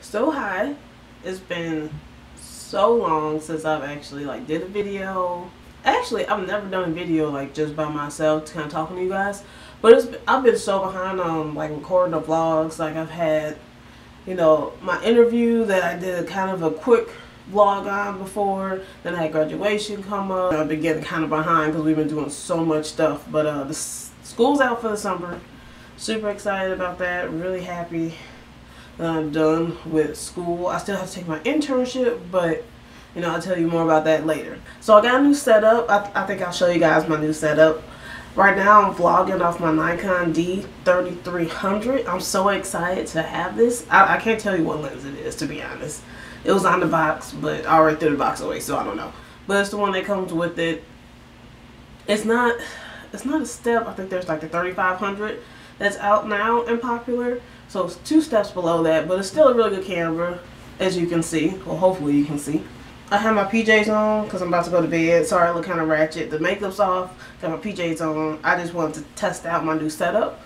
so hi. It's been so long since I've actually like did a video. Actually, I've never done a video like just by myself, kind of talking to you guys. But it's I've been so behind on like recording the vlogs. Like I've had, you know, my interview that I did kind of a quick vlog on before. Then I had graduation come up. I've been getting kind of behind because we've been doing so much stuff. But uh, the school's out for the summer. Super excited about that. Really happy I'm done with school. I still have to take my internship, but you know, I'll tell you more about that later. So I got a new setup. I, I think I'll show you guys my new setup. Right now I'm vlogging off my Nikon D3300. I'm so excited to have this. I, I can't tell you what lens it is, to be honest. It was on the box, but I already threw the box away, so I don't know. But it's the one that comes with it. It's not, it's not a step. I think there's like the 3500 that's out now and popular. So it's two steps below that, but it's still a really good camera, as you can see. Well, hopefully you can see. I have my PJs on because I'm about to go to bed. Sorry, I look kind of ratchet. The makeup's off. Got my PJs on. I just wanted to test out my new setup.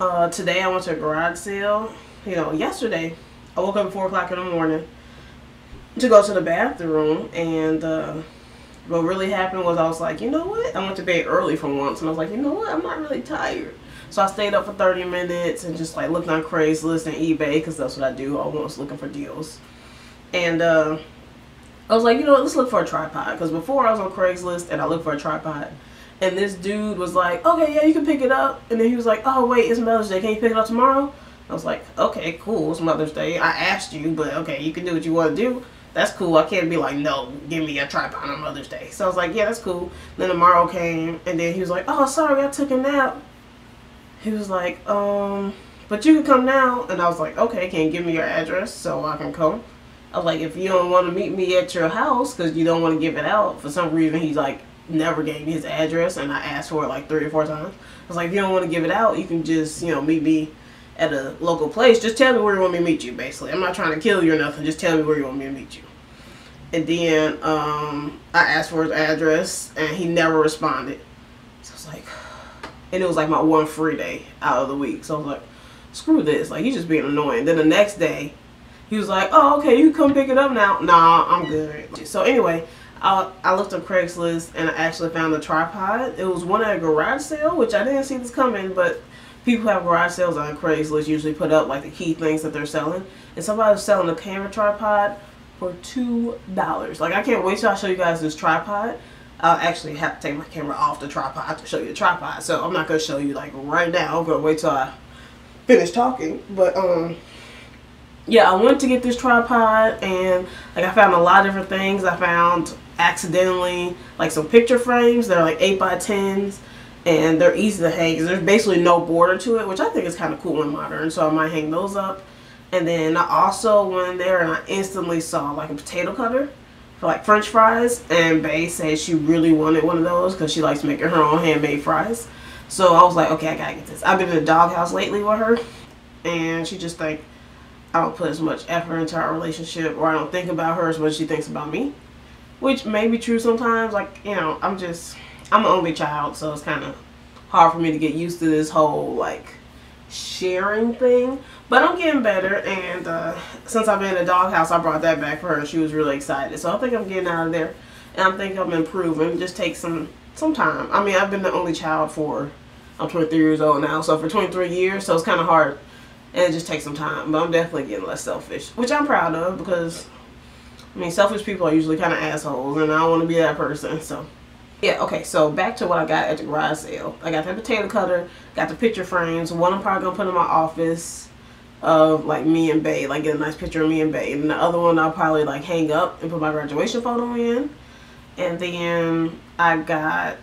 Uh, today I went to a garage sale. You know, yesterday I woke up at 4 o'clock in the morning to go to the bathroom and uh, what really happened was I was like, you know what? I went to bed early for once and I was like, you know what? I'm not really tired. So I stayed up for 30 minutes and just like looked on Craigslist and eBay because that's what I do. I was looking for deals. And uh, I was like, you know what? Let's look for a tripod because before I was on Craigslist and I looked for a tripod. And this dude was like, okay, yeah, you can pick it up. And then he was like, oh, wait, it's Mother's Day. Can you pick it up tomorrow? I was like, okay, cool. It's Mother's Day. I asked you, but okay, you can do what you want to do that's cool. I can't be like, no, give me a tripod on Mother's Day. So I was like, yeah, that's cool. Then tomorrow came, and then he was like, oh, sorry, I took a nap. He was like, um, but you can come now. And I was like, okay, can you give me your address so I can come? I was like, if you don't want to meet me at your house because you don't want to give it out, for some reason he's like, never gave me his address, and I asked for it like three or four times. I was like, if you don't want to give it out, you can just, you know, meet me at a local place, just tell me where you want me to meet you, basically. I'm not trying to kill you or nothing. Just tell me where you want me to meet you. And then um, I asked for his address, and he never responded. So I was like, and it was like my one free day out of the week. So I was like, screw this. Like, he's just being annoying. Then the next day, he was like, oh, okay, you can come pick it up now. Nah, I'm good. So anyway, I, I looked up Craigslist, and I actually found a tripod. It was one at a garage sale, which I didn't see this coming, but people have garage sales on Craigslist usually put up like the key things that they're selling. And somebody was selling a camera tripod for two dollars. Like I can't wait till I show you guys this tripod. I'll actually have to take my camera off the tripod to show you the tripod. So I'm not gonna show you like right now. I'm gonna wait till I finish talking. But um yeah, I went to get this tripod and like I found a lot of different things. I found accidentally like some picture frames that are like 8 by 10s and they're easy to hang. There's basically no border to it, which I think is kind of cool and modern. So I might hang those up. And then I also went there and I instantly saw like a potato cutter for like french fries. And Bay said she really wanted one of those because she likes making her own handmade fries. So I was like, okay, I gotta get this. I've been in the doghouse lately with her. And she just think I don't put as much effort into our relationship or I don't think about her as much as she thinks about me. Which may be true sometimes. Like, you know, I'm just I'm an only child, so it's kind of hard for me to get used to this whole like sharing thing. But I'm getting better, and uh, since I've been in the doghouse, I brought that back for her. She was really excited, so I think I'm getting out of there, and I think I'm improving. Just takes some some time. I mean, I've been the only child for I'm 23 years old now, so for 23 years, so it's kind of hard, and it just takes some time. But I'm definitely getting less selfish, which I'm proud of because I mean, selfish people are usually kind of assholes, and I don't want to be that person. So yeah, okay, so back to what I got at the garage sale. I got the potato cutter, got the picture frames. One I'm probably gonna put in my office of like me and Bay, like get a nice picture of me and Bay. And the other one I'll probably like hang up and put my graduation photo in. And then I got,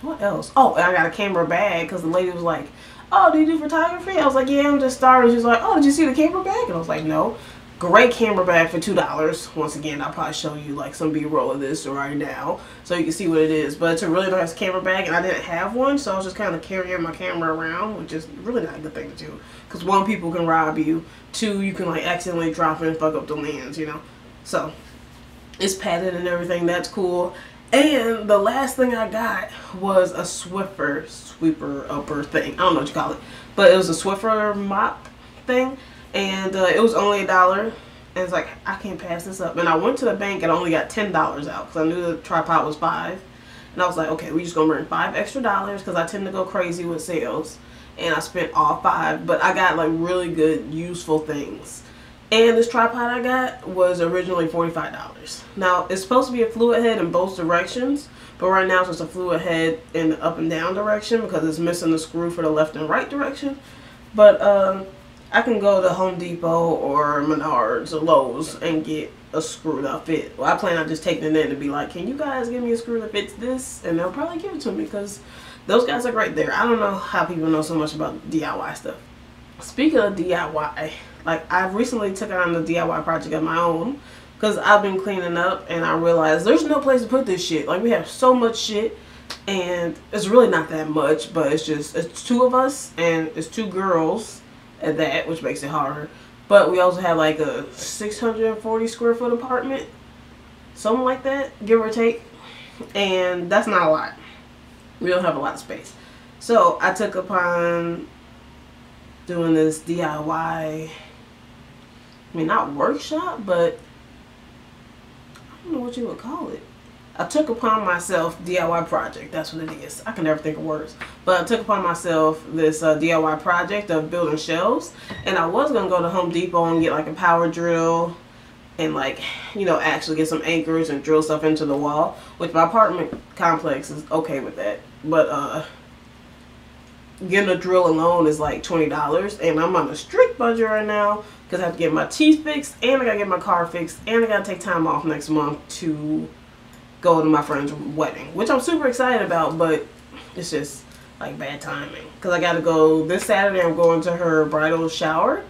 what else? Oh, and I got a camera bag because the lady was like, oh, do you do photography? I was like, yeah, I'm just starting. She's like, oh, did you see the camera bag? And I was like, no. Great camera bag for $2. Once again, I'll probably show you like some B-roll of this right now so you can see what it is. But it's a really nice camera bag and I didn't have one so I was just kind of carrying my camera around which is really not a good thing to do. Because one, people can rob you. Two, you can like accidentally drop it and fuck up the lens, you know. So, it's padded and everything. That's cool. And the last thing I got was a Swiffer sweeper upper thing. I don't know what you call it. But it was a Swiffer mop thing and uh, it was only a dollar. And it's like I can't pass this up. And I went to the bank and I only got ten dollars out because I knew the tripod was five. And I was like, okay, we just gonna bring five extra dollars because I tend to go crazy with sales. And I spent all five, but I got like really good, useful things. And this tripod I got was originally $45. Now, it's supposed to be a fluid head in both directions, but right now it's just a fluid head in the up and down direction because it's missing the screw for the left and right direction. But um, I can go to Home Depot or Menards or Lowe's and get a screw that fit. Well, I plan on just taking it in and be like, can you guys give me a screw that fits this? And they'll probably give it to me because those guys are great there. I don't know how people know so much about DIY stuff. Speaking of DIY, like I've recently took on a DIY project of my own because I've been cleaning up and I realized there's no place to put this shit. Like we have so much shit and it's really not that much, but it's just, it's two of us and it's two girls at that, which makes it harder. But we also have like a 640 square foot apartment, something like that, give or take. And that's not a lot. We don't have a lot of space. So I took upon doing this DIY, I mean not workshop, but I don't know what you would call it. I took upon myself DIY project. That's what it is. I can never think of words. But I took upon myself this uh, DIY project of building shelves. And I was going to go to Home Depot and get like a power drill and like, you know, actually get some anchors and drill stuff into the wall. Which my apartment complex is okay with that. But uh, getting a drill alone is like $20. And I'm on a strict budget right now because I have to get my teeth fixed and I got to get my car fixed and I got to take time off next month to go to my friend's wedding, which I'm super excited about, but it's just like bad timing. Because I got to go this Saturday, I'm going to her bridal shower,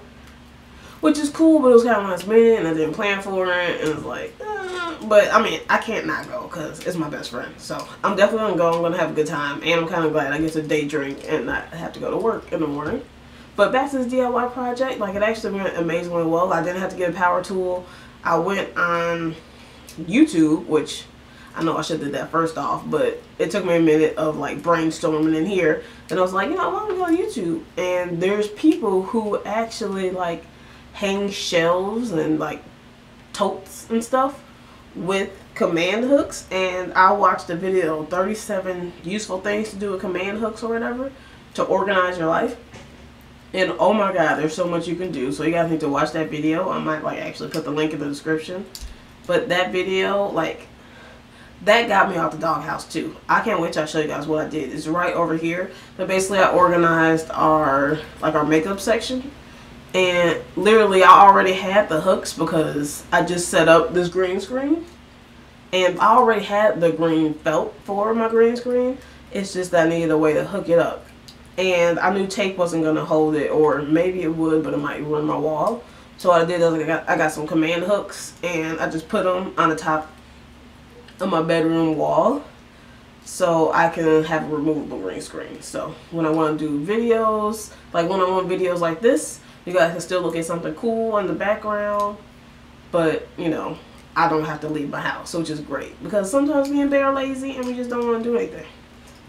which is cool, but it was kind of last minute and I didn't plan for it. And it's like, uh, but I mean, I can't not go because it's my best friend. So I'm definitely going to go. I'm going to have a good time. And I'm kind of glad I get to day drink and not have to go to work in the morning. But back to this DIY project, like it actually went amazingly well. I didn't have to get a power tool. I went on YouTube, which I know I should have did that first off, but it took me a minute of like brainstorming in here. And I was like, you know, why don't we go on YouTube? And there's people who actually like hang shelves and like totes and stuff with command hooks. And I watched a video, 37 useful things to do with command hooks or whatever to organize your life. And oh my god, there's so much you can do. So you guys need to watch that video. I might like actually put the link in the description. But that video, like, that got me out the doghouse too. I can't wait to show you guys what I did. It's right over here. But basically I organized our like our makeup section. And literally I already had the hooks because I just set up this green screen. And I already had the green felt for my green screen. It's just that I needed a way to hook it up. And I knew tape wasn't going to hold it or maybe it would but it might ruin my wall. So what I did is I got, I got some command hooks and I just put them on the top on my bedroom wall so I can have a removable green screen. So when I want to do videos, like one-on-one videos like this, you guys can still look at something cool in the background, but you know, I don't have to leave my house, which is great because sometimes me and Bear are lazy and we just don't want to do anything.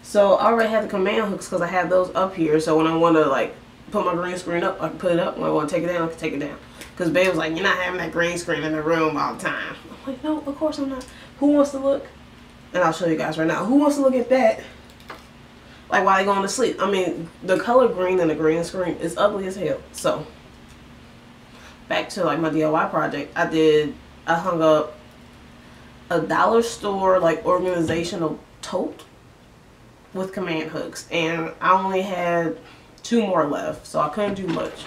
So I already have the command hooks because I have those up here. So when I want to like put my green screen up, I can put it up. When I want to take it down, I can take it down. Because Babe was like, you're not having that green screen in the room all the time. I'm like, no, of course I'm not. Who wants to look? And I'll show you guys right now. Who wants to look at that? Like while they going to sleep. I mean, the color green in the green screen is ugly as hell. So, back to like my DIY project. I did, I hung up a dollar store like organizational tote with command hooks. And I only had two more left. So I couldn't do much.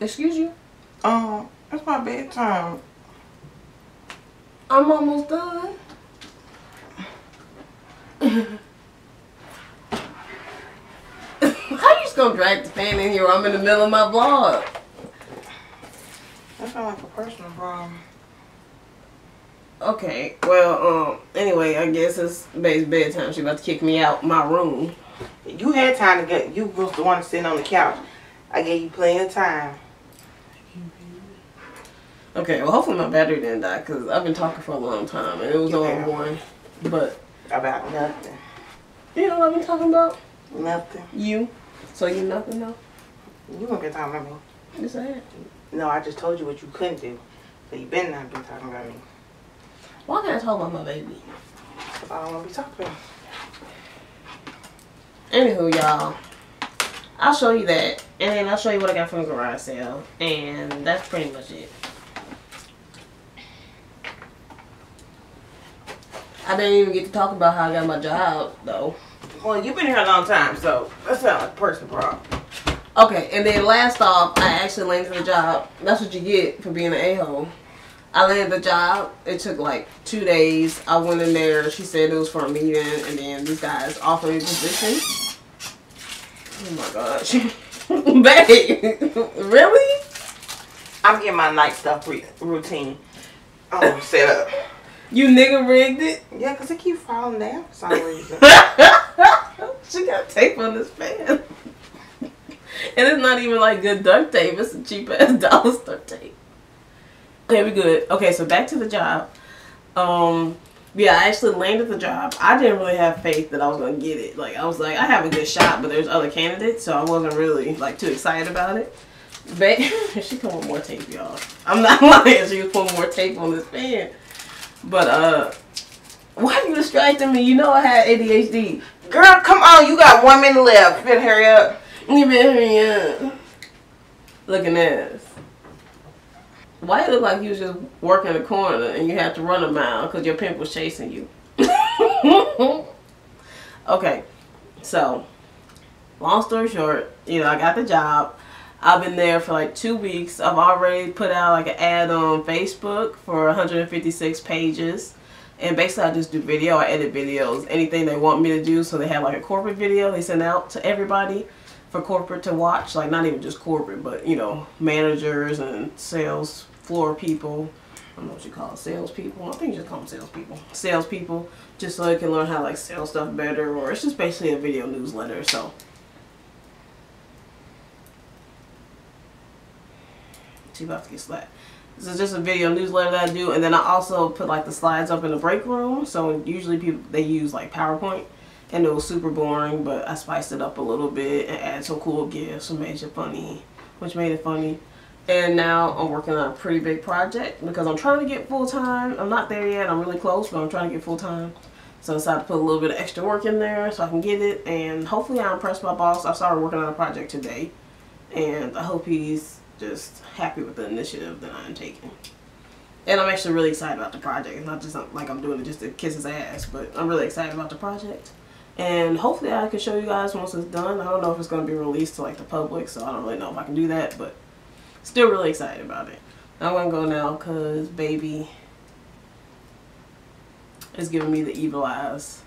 Excuse you? Um, it's my bedtime. I'm almost done. How you just gonna drag the fan in here? I'm in the middle of my vlog. That sounds like a personal problem. Okay, well, um, anyway, I guess it's Babe's bedtime. She about to kick me out my room. You had time to get, you was the one sitting on the couch. I gave you plenty of time. Okay, well, hopefully my battery didn't die because I've been talking for a long time and it was on one. But About nothing. you know what I've been talking about? Nothing. You? So you nothing though? You won't been talking about me. You said. No, I just told you what you couldn't do. So you better not be talking about me. Why can't I talk about my baby? I don't want to be talking about. Anywho, y'all, I'll show you that, and then I'll show you what I got from the garage sale, and that's pretty much it. I didn't even get to talk about how I got my job, though. Well, you've been here a long time, so that's not like a personal problem. Okay, and then last off, I actually landed the job. That's what you get for being an a-hole. I landed the job. It took like two days. I went in there. She said it was for a meeting, and then these guys offered me a position. Oh my gosh. Babe, really? I'm getting my night stuff re- routine um, set up. You nigga rigged it? Yeah, because it keep falling down for some reason. she got tape on this fan. and it's not even like good duct tape. It's a cheap ass dollar store tape. Okay, we good. Okay, so back to the job. Um, yeah, I actually landed the job. I didn't really have faith that I was gonna get it. Like I was like, I have a good shot, but there's other candidates, so I wasn't really like too excited about it. But she put with more tape, y'all. I'm not lying. She was putting more tape on this fan. But uh, why are you distracting me? You know I had ADHD. Girl, come on. You got one minute left. You better hurry up. You better hurry up. Look at this. Why it look like you was just working a corner and you had to run a mile because your pimp was chasing you? okay, so long story short, you know I got the job. I've been there for like two weeks. I've already put out like an ad on Facebook for 156 pages. And basically I just do video, I edit videos, anything they want me to do. So they have like a corporate video they send out to everybody for corporate to watch. Like not even just corporate, but you know, managers and sales floor people. I don't know what you call it, salespeople. I think you just call them salespeople. Salespeople, just so they can learn how to like sell stuff better or it's just basically a video newsletter. So She about to get slapped. This is just a video newsletter that I do, and then I also put like the slides up in the break room. So usually people they use like PowerPoint, and it was super boring, but I spiced it up a little bit and added some cool gifts, and made it funny, which made it funny. And now I'm working on a pretty big project because I'm trying to get full time. I'm not there yet. I'm really close, but I'm trying to get full time. So I decided to put a little bit of extra work in there so I can get it. And hopefully I impress my boss. I started working on a project today. And I hope he's just happy with the initiative that I'm taking. And I'm actually really excited about the project. It's not just like I'm doing it just to kiss his ass, but I'm really excited about the project. And hopefully I can show you guys once it's done. I don't know if it's going to be released to like the public, so I don't really know if I can do that, but still really excited about it. I'm going to go now because baby is giving me the evil eyes.